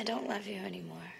I don't love you anymore.